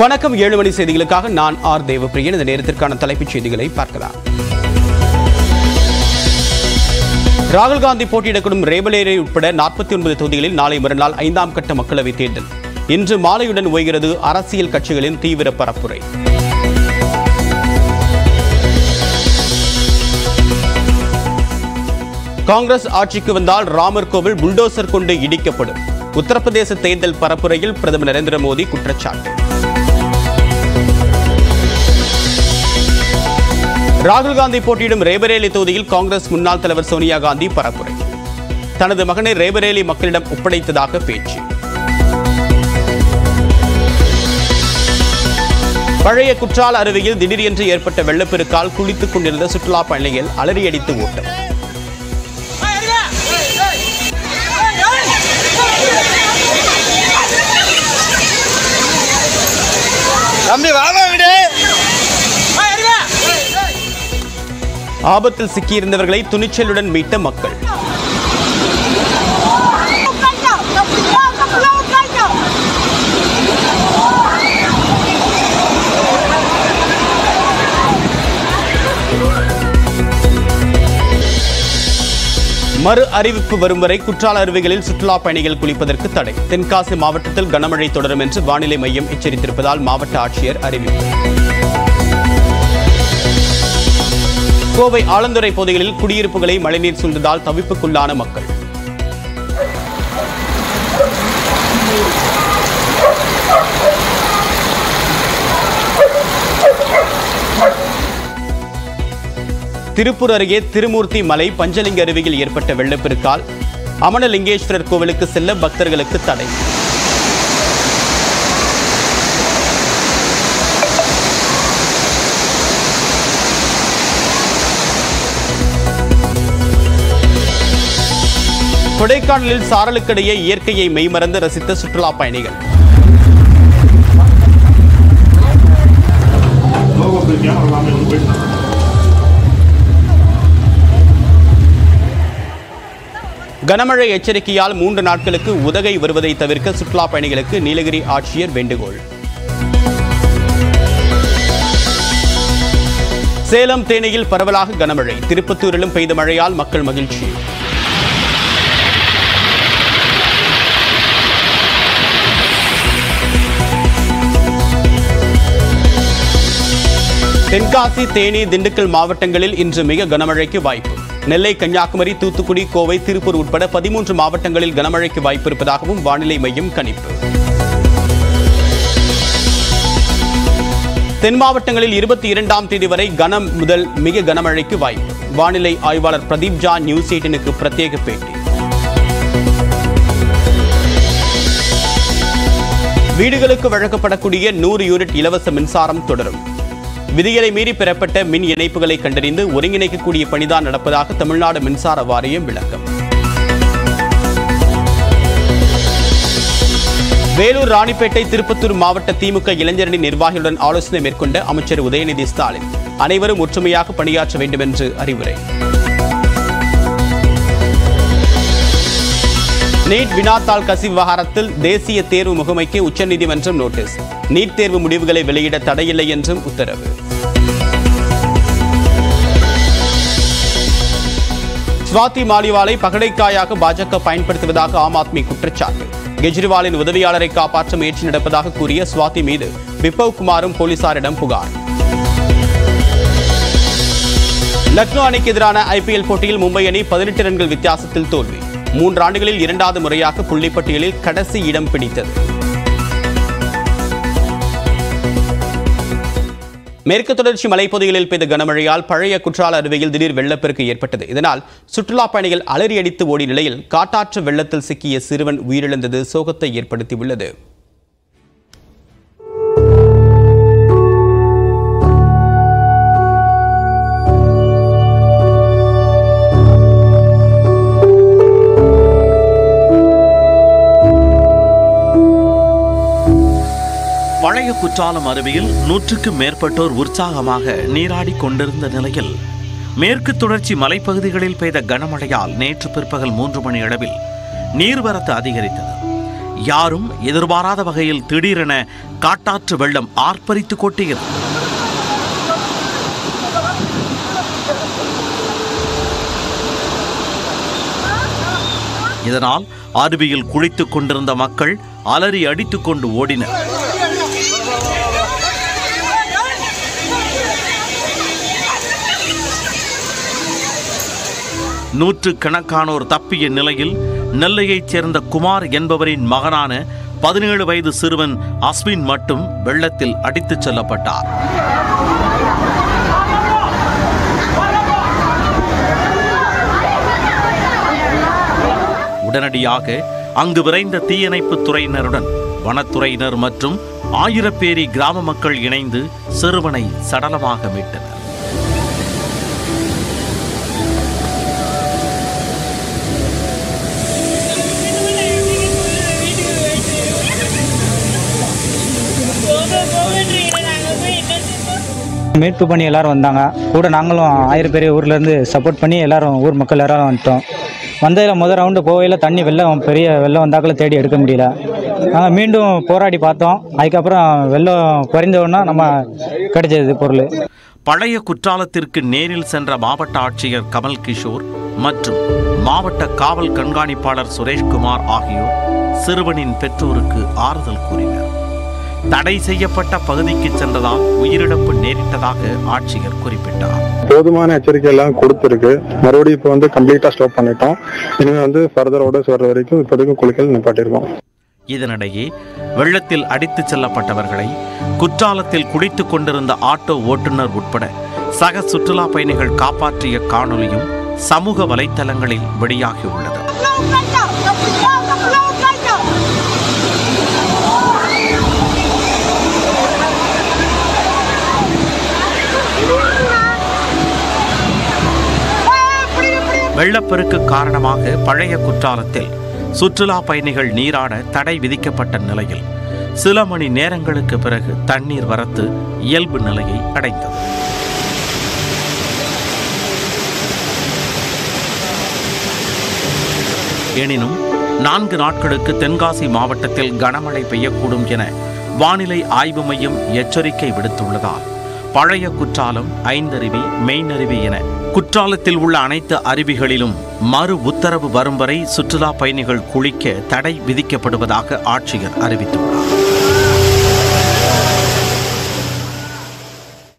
வணக்கம் ஏழு மணி செய்திகளுக்காக நான் ஆர் தேவப்பிரியன். இந்த நேரத்திற்கான தலைப்புச் செய்திகளை பார்க்கலாம். ராகுல் காந்தி போட்டியிடக்கூடும் ரேபரேலி உட்பட நாற்பத்தி ஒன்பது தொகுதிகளில் நாளை மறுநாள் ஐந்தாம் கட்ட மக்களவைத் தேர்தல். இன்று மாலையுடன் ஓய்கிறது அரசியல் கட்சிகளின் தீவிர பரப்புரை. காங்கிரஸ் ஆட்சிக்கு வந்தால் ராமர் கோவில் புல்டோசர் கொண்டு இடிக்கப்படும். உத்தரப்பிரதேச தேர்தல் பரப்புரையில் பிரதமர் நரேந்திர மோடி குற்றச்சாட்டு. ராகுல் காந்தி போட்டியிடும் ரேபரேலி தொகுதியில் காங்கிரஸ் முன்னாள் தலைவர் சோனியா காந்தி பரப்புரை. தனது மகனை ரேபரேலி மக்களிடம் ஒப்படைத்ததாக பேச்சு. பழைய குற்றால அருவியில் திடீரென்று ஏற்பட்ட வெள்ளப்பெருக்கால் குளித்துக் கொண்டிருந்த சுற்றுலா பயணிகள் அலறியடித்து ஓட்டம். தம்பி ஆபத்தில் சிக்கியிருந்தவர்களை துணிச்சலுடன் மீட்ட மக்கள். மறு அறிவிப்பு வரும் வரை குற்றால அருவிகளில் சுற்றுலா பயணிகள் குளிப்பதற்கு தடை. தென்காசி மாவட்டத்தில் கனமழை தொடரும் என்று வானிலை மையம் எச்சரித்திருப்பதால் மாவட்ட ஆட்சியர் அறிவிப்பு. கோவை ஆலந்துறை பகுதிகளில் குடியிருப்புகளை மழைநீர் சூழ்ந்ததால் தவிப்புக்குள்ளான மக்கள். திருப்பூர் அருகே திருமூர்த்தி மலை பஞ்சலிங்க அருவியில் ஏற்பட்ட வெள்ளப்பெருக்கால் அமனலிங்கேஸ்வரர் கோவிலுக்கு செல்ல பக்தர்களுக்கு தடை. கொடைக்கானலில் சாரலுக்கிடையே இயற்கையை மெய்மறந்து ரசித்த சுற்றுலா பயணிகள். கனமழை எச்சரிக்கையால் மூன்று நாட்களுக்கு உதகை வருவதை தவிர்க்க சுற்றுலா பயணிகளுக்கு நீலகிரி ஆட்சியர் வேண்டுகோள். சேலம் தேனியில் பரவலாக கனமழை. திருப்பத்தூரிலும் பெய்த மழையால் மக்கள் மகிழ்ச்சி. தென்காசி தேனி திண்டுக்கல் மாவட்டங்களில் இன்று மிக கனமழைக்கு வாய்ப்பு. நெல்லை கன்னியாகுமரி தூத்துக்குடி கோவை திருப்பூர் உட்பட பதிமூன்று மாவட்டங்களில் கனமழைக்கு வாய்ப்பு இருப்பதாகவும் வானிலை மையம் கணிப்பு. தென் மாவட்டங்களில் இருபத்தி இரண்டாம் தேதி வரை கனம் முதல் மிக கனமழைக்கு வாய்ப்பு. வானிலை ஆய்வாளர் பிரதீப் ஜா நியூஸ் எயிட்டினுக்கு பிரத்யேக பேட்டி. வீடுகளுக்கு வழங்கப்படக்கூடிய நூறு யூனிட் இலவச மின்சாரம் தொடரும். விதிகளை மீறி பெறப்பட்ட மின் இணைப்புகளை கண்டறிந்து ஒருங்கிணைக்கக்கூடிய பணிதான் நடப்பதாக தமிழ்நாடு மின்சார வாரியம் விளக்கம். வேலூர் ராணிப்பேட்டை திருப்பத்தூர் மாவட்ட திமுக இளைஞரணி நிர்வாகிகளுடன் ஆலோசனை மேற்கொண்ட அமைச்சர் உதயநிதி ஸ்டாலின். அனைவரும் ஒற்றுமையாக பணியாற்ற வேண்டும் என்று அறிவுரை. நீட் வினாத்தாள் கசி விவகாரத்தில் தேசிய தேர்வு முகமைக்கு உச்சநீதிமன்றம் நோட்டீஸ். நீட் தேர்வு முடிவுகளை வெளியிட தடையில்லை என்றும் உத்தரவு. ஸ்வாதி மாலிவாலை பகடைக்காயாக பாஜக பயன்படுத்துவதாக ஆம் ஆத்மி குற்றச்சாட்டு. கெஜ்ரிவாலின் உதவியாளரை காப்பாற்ற முயற்சி நடப்பதாக கூறிய சுவாதி மீது பிப்ளவ் குமாரும் போலீசாரிடம் புகார். லக்னோ அணிக்கு எதிரான ஐபிஎல் போட்டியில் மும்பை அணி பதினெட்டு ரன்கள் வித்தியாசத்தில் தோல்வி. மூன்று ஆண்டுகளில் இரண்டாவது முறையாக புள்ளிப்பட்டியலில் கடைசி இடம் பிடித்தது. மேற்கு தொடர்ச்சி மலைப்பகுதிகளில் பெய்த கனமழையால் பழைய குற்றால அருவியில் திடீர் வெள்ளப்பெருக்கு ஏற்பட்டது. இதனால் சுற்றுலா பயணிகள் அலறி அடித்து ஓடிய நிலையில் காட்டாற்று வெள்ளத்தில் சிக்கிய சிறுவன் உயிரிழந்தது சோகத்தை ஏற்படுத்தியுள்ளது. குற்றாலம் அருவியில் நூற்றுக்கும் மேற்பட்டோர் உற்சாகமாக நீராடி கொண்டிருந்த நிலையில் மேற்கு தொடர்ச்சி மலைப்பகுதிகளில் பெய்த கனமழையால் நேற்று பிற்பகல் மூன்று மணி அளவில் நீர்வரத்து அதிகரித்தது. யாரும் எதிர்பாராத வகையில் திடீரென காட்டாற்று வெள்ளம் ஆர்ப்பரித்து கொட்டியது. இதனால் அருவியில் குளித்துக் கொண்டிருந்த மக்கள் அலறி அடித்துக் கொண்டு ஓடினர் நூற்று கணக்கானோர் தப்பிய நிலையில் நெல்லையைச் சேர்ந்த குமார் என்பவரின் மகனான பதினேழு வயது சிறுவன் அஸ்வின் மட்டும் வெள்ளத்தில் அடித்துச் செல்லப்பட்டார். உடனடியாக அங்கு விரைந்த தீயணைப்பு துறையினருடன் வனத்துறையினர் மற்றும் ஆயிரப்பேரி கிராம மக்கள் இணைந்து சிறுவனை சடலமாக மீட்டனர். மீட்பு பண்ணி எல்லாரும் வந்தாங்க. கூட நாங்களும் ஆயிரம் பேர் ஊர்லேருந்து சப்போர்ட் பண்ணி எல்லாரும் ஊர் மக்கள் எல்லாரும் வந்துட்டோம். வந்ததில் முதல் ரவுண்டு போகையில் தண்ணி வெள்ளம் பெரிய வெள்ளம் வந்தாக்கில் தேடி எடுக்க முடியல. நாங்கள் மீண்டும் போராடி பார்த்தோம். அதுக்கப்புறம் வெள்ளம் குறைந்தவுடனே நம்ம கிடைச்சது பொருள். பழைய குற்றாலத்திற்கு நேரில் சென்ற மாவட்ட ஆட்சியர் கமல் கிஷோர் மற்றும் மாவட்ட காவல் கண்காணிப்பாளர் சுரேஷ்குமார் ஆகியோர் சிறுவனின் பெற்றோருக்கு ஆறுதல் கூறினர். தடை செய்யப்பட்ட பகுதிக்கு சென்றதால் உயிரிழப்பு நேரிட்டதாக ஆட்சியர் குறிப்பிட்டார். போதுமான எச்சரிக்கை எல்லாம் கொடுத்துருக்கு. மறுபடியும் இப்போ வந்து கம்ப்ளீட்டா ஸ்டாப் பண்ணிட்டோம். இனிமே வந்து ஃபர்தர் ஆர்டர்ஸ் வர்ற வரைக்கும் இப்போதைக்கு குளிக்கல் நிப்பாட்டிருக்கோம். இதனிடையே வெள்ளத்தில் அடித்துச் செல்லப்பட்டவர்களை குற்றாலத்தில் குடித்துக் கொண்டிருந்த ஆட்டோ ஓட்டுநர் உட்பட சக சுற்றுலா பயணிகள் காப்பாற்றிய காணொளியும் சமூக வலைத்தளங்களில் வெளியாகியுள்ளது. வெள்ளப்பெருக்கு காரணமாக பழைய குற்றாலத்தில் சுற்றுலா பயணிகள் நீராட தடை விதிக்கப்பட்ட நிலையில் சில மணி நேரங்களுக்கு பிறகு தண்ணீர் வரத்து இயல்பு நிலையை அடைந்தது. எனினும் நான்கு நாட்களுக்கு தென்காசி மாவட்டத்தில் கனமழை பெய்யக்கூடும் என வானிலை ஆய்வு மையம் எச்சரிக்கை விடுத்துள்ளதால் பழைய குற்றாலம் ஐந்தருவி மெய்நருவி என குற்றாலத்தில் உள்ள அனைத்து அருவிகளிலும் மறு உத்தரவு வரும் வரை சுற்றுலா பயணிகள் குளிக்க தடை விதிக்கப்படுவதாக ஆட்சியர் அறிவித்துள்ளார்.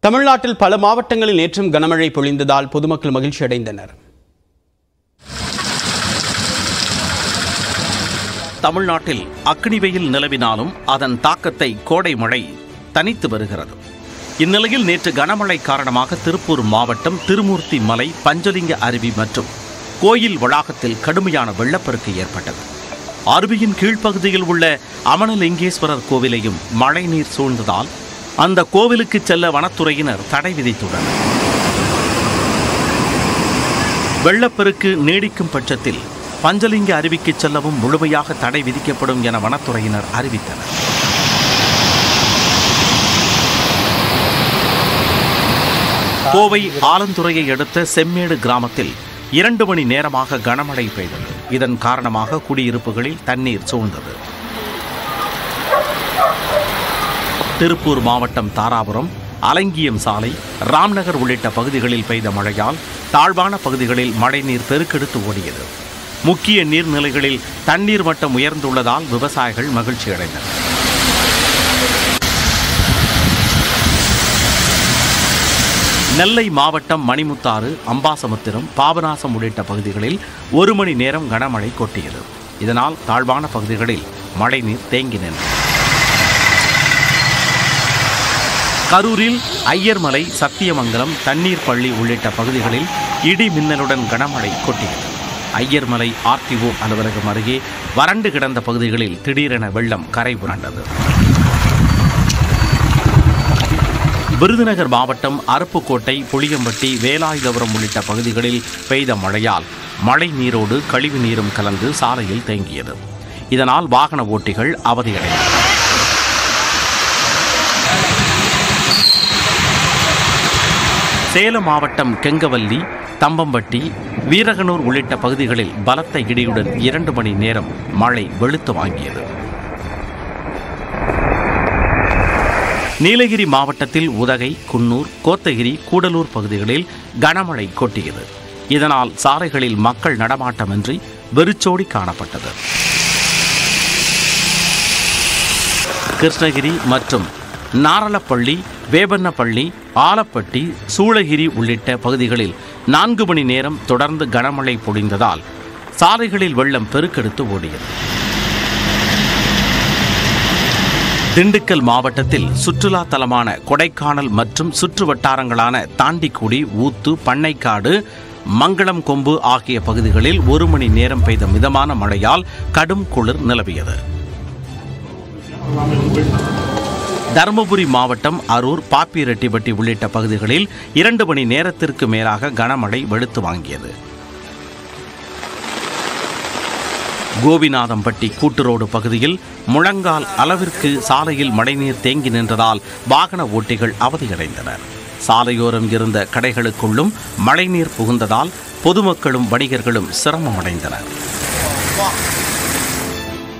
தமிழ்நாட்டில் பல மாவட்டங்களில் நேற்றும் கனமழை பொழிந்ததால் பொதுமக்கள் மகிழ்ச்சி அடைந்தனர். தமிழ்நாட்டில் அக்னி வெயில் நிலவினாலும் அதன் தாக்கத்தை கோடை மழை தனித்து வருகிறது. இந்நிலையில் நேற்று கனமழை காரணமாக திருப்பூர் மாவட்டம் திருமூர்த்தி மலை பஞ்சலிங்க அருவி மற்றும் கோயில் வளாகத்தில் கடுமையான வெள்ளப்பெருக்கு ஏற்பட்டது. அருவியின் கீழ்ப்பகுதியில் உள்ள அமனலிங்கேஸ்வரர் கோவிலையும் மழைநீர் சூழ்ந்ததால் அந்த கோவிலுக்கு செல்ல வனத்துறையினர் தடை விதித்துள்ளனர். வெள்ளப்பெருக்கு நீடிக்கும் பட்சத்தில் பஞ்சலிங்க அருவிக்கு செல்லவும் முழுமையாக தடை விதிக்கப்படும் என வனத்துறையினர் அறிவித்தனர். கோவை ஆலந்துறையை அடுத்த செம்மேடு கிராமத்தில் இரண்டு மணி நேரமாக கனமழை பெய்தது. இதன் காரணமாக குடியிருப்புகளில் தண்ணீர் சூழ்ந்தது. திருப்பூர் மாவட்டம் தாராபுரம் அலங்கியம் சாலை ராம்நகர் உள்ளிட்ட பகுதிகளில் பெய்த மழையால் தாழ்வான பகுதிகளில் மழைநீர் பெருக்கெடுத்து ஓடியது. முக்கிய நீர்நிலைகளில் தண்ணீர் மட்டம் உயர்ந்துள்ளதால் விவசாயிகள் மகிழ்ச்சி அடைந்தனர் நெல்லை மாவட்டம் மணிமுத்தாறு அம்பாசமுத்திரம் பாபநாசம் உள்ளிட்ட பகுதிகளில் ஒரு மணி நேரம் கனமழை கொட்டியது. இதனால் தாழ்வான பகுதிகளில் மழைநீர் தேங்கி நின்றது. கரூரில் ஐயர்மலை சத்தியமங்கலம் தண்ணீர் பள்ளி உள்ளிட்ட பகுதிகளில் இடி மின்னலுடன் கனமழை கொட்டியது. ஐயர்மலை ஆர்டிஓ அலுவலகம் அருகே வறண்டு கிடந்த பகுதிகளில் திடீரென வெள்ளம் கரை புரண்டது. விருதுநகர் மாவட்டம் அருப்புக்கோட்டை புளியம்பட்டி வேலாயுதபுரம் உள்ளிட்ட பகுதிகளில் பெய்த மழையால் மழை நீரோடு கழிவு நீரும் கலந்து சாலையில் தேங்கியது. இதனால் வாகன ஓட்டிகள் அவதியடைந்தனர் சேலம் மாவட்டம் கெங்கவல்லி தம்பம்பட்டி வீரகனூர் உள்ளிட்ட பகுதிகளில் பலத்த இடியுடன் இரண்டு மணி நேரம் மழை வெளுத்து வாங்கியது. நீலகிரி மாவட்டத்தில் உதகை குன்னூர் கோத்தகிரி கூடலூர் பகுதிகளில் கனமழை கொட்டியது. இதனால் சாலைகளில் மக்கள் நடமாட்டமின்றி வெறிச்சோடி காணப்பட்டது. கிருஷ்ணகிரி மற்றும் நாரலப்பள்ளி வேபன்னப்பள்ளி ஆலப்பட்டி சூளகிரி உள்ளிட்ட பகுதிகளில் நான்கு மணி நேரம் தொடர்ந்து கனமழை பொழிந்ததால் சாலைகளில் வெள்ளம் பெருக்கெடுத்து ஓடியது. திண்டுக்கல் மாவட்டத்தில் சுற்றுலா தலமான கொடைக்கானல் மற்றும் சுற்று வட்டாரங்களான தாண்டிக்குடி ஊத்து பண்ணைக்காடு மங்களம் கொம்பு ஆகிய பகுதிகளில் ஒரு மணி நேரம் பெய்த மிதமான மழையால் கடும் குளிர் நிலவியது. தருமபுரி மாவட்டம் அரூர் பாப்பிரெட்டிப்பட்டி உள்ளிட்ட பகுதிகளில் இரண்டு மணி நேரத்திற்கு மேலாக கனமழை வெளுத்து வாங்கியது. கோபிநாதம்பட்டி கூட்டுரோடு பகுதியில் முழங்கால் அளவிற்கு சாலையில் மழைநீர் தேங்கி நின்றதால் வாகன ஓட்டிகள் அவதியடைந்தனர். சாலையோரம் இருந்த கடைகளுக்குள்ளும் மழைநீர் புகுந்ததால் பொதுமக்களும் வணிகர்களும் சிரமமடைந்தனர்.